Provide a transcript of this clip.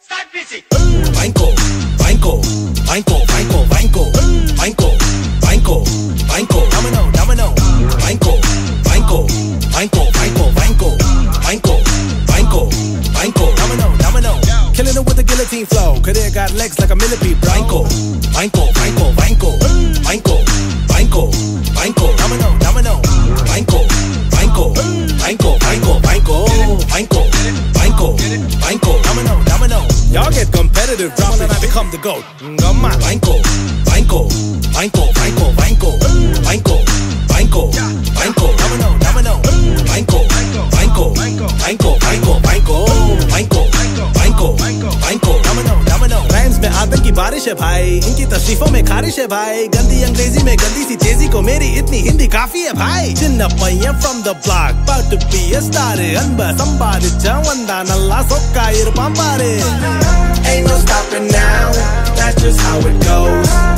Start music. Banco, banco, banco, banco, banco, banco, banco, banco. Domino, domino. Banco, banco, banco, banco, banco, banco, banco, banco. Domino, domino. Killing it with the guillotine flow. Career got legs like a millipede. Banco, banco, banco, banco. Y'all get competitive, drop and I become the GOAT. Come Banco, Banco, Banco, Banco, Banco, Banco, Banco, Banco, Vanko, Domino, Domino, Banco, Banco, Banco, Banco, Banco, Banco, Banco, Banco, Domino, Domino. Rhymes में आतंक की बारिश है भाई, इनकी तशरीफों में खारिश है भाई, गंदी अंग्रेज़ी में गंदी सी तेज़ी को मेरी इतनी हिंदी काफ़ी है भाई. Chinna paiyan from the block, about to be a star. அன்ப சம்பாதிச்ச வந்தான் நல்லா சொக்கா இருப்பான் பாரு stopping now. That's just how it goes.